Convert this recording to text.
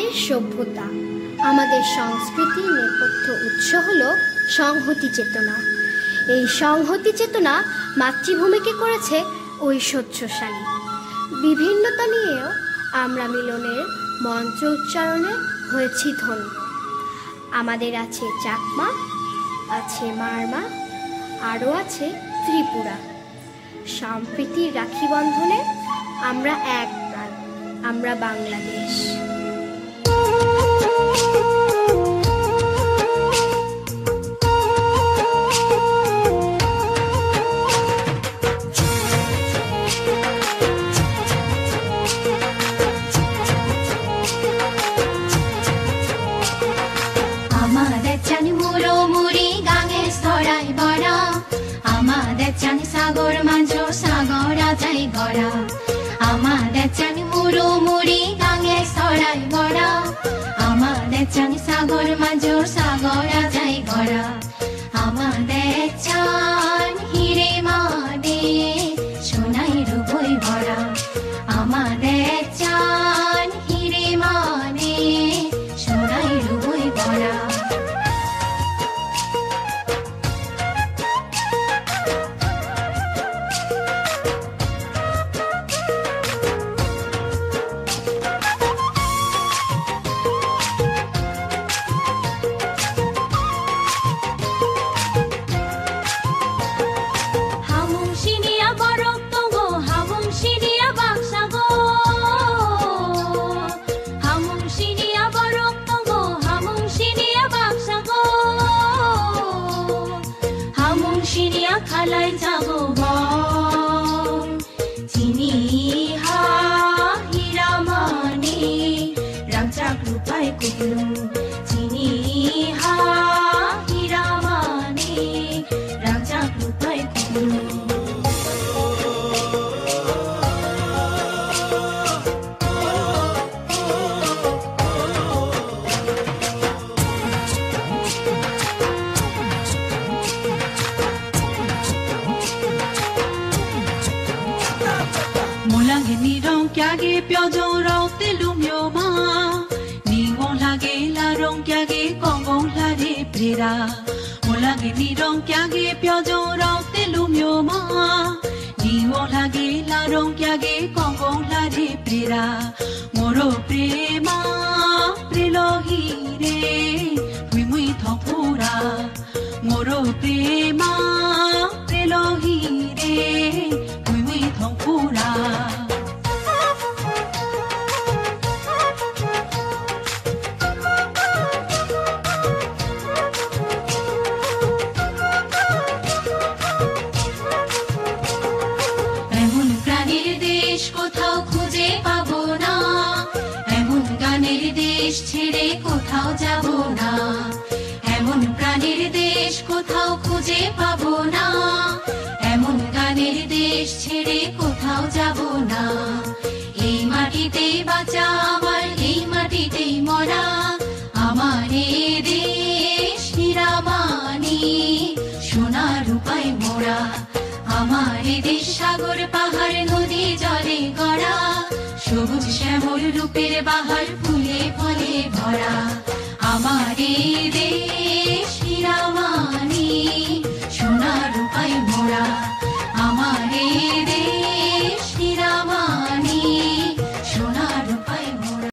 আমাদের সভ্যতা। আমাদের সংস্কৃতি নেপথ্য উৎস হল সংহতি চেতনা। এই সংহতি চেতনা মাতৃভূমিকে করেছে ঐশ্বর্যশালী। বিভিন্নতা নিয়েও আমরা মিলনের মন্ত্র উচ্চারণে হয়েছি ধন্য। আমাদের আছে চাকমা, আছে মারমা, আরও আছে ত্রিপুরা। সম্প্রীতির রাখি বন্ধনে আমরা এক প্রাণ, আমরা বাংলাদেশ। সাগর, মাঝ সাগরা যাই বড়া আমাদের চানি মুরু মুড়ি, গাঙে সরাই বড়া আমাদের চানি সাগর, মাঝ সাগরা সিনিয়া খালাই যাগো বং চিনি হা হীরা মানে রামচাক রূপাই কুকলু မွန်လာငနီရောင်ပြကေပြောကြုံရောင်တဲ့လူမျိုးမှာနီဝွန်လာကေလာရောင်ပြကေကောင်းကောင်းလာတဲ့ပြေတာမွန်လာငနီရောင်ပြကေပြောကြုံရောင်တဲ့လူမျိုးမှာနီဝွန်လာကေလာရောင်ပြကေကောင်းကောင်းလာတဲ့ပြေတာမို့တော့ပြေမာပြေလို့ဟီရေဝီမွေထောက်ဖူတာမို့တော့ပြေမာပြေလို့ဟီရေ দেশ ছেড়ে কোথাও যাব না। এমন প্রাণীর দেশ কোথাও খুঁজে পাবো না। এমন গানের দেশ ছেড়ে কোথাও যাব না। এই মাটিতে বাঁচা আমার, এই মাটিতেই মরা। আমার এ দেশ হীরামানি সোনা রূপায় মোড়া আমার দেশ সাগর, পাহাড়, নদী, জলে গড়া। সবুজ শ্যামল রূপের ফলে ভরা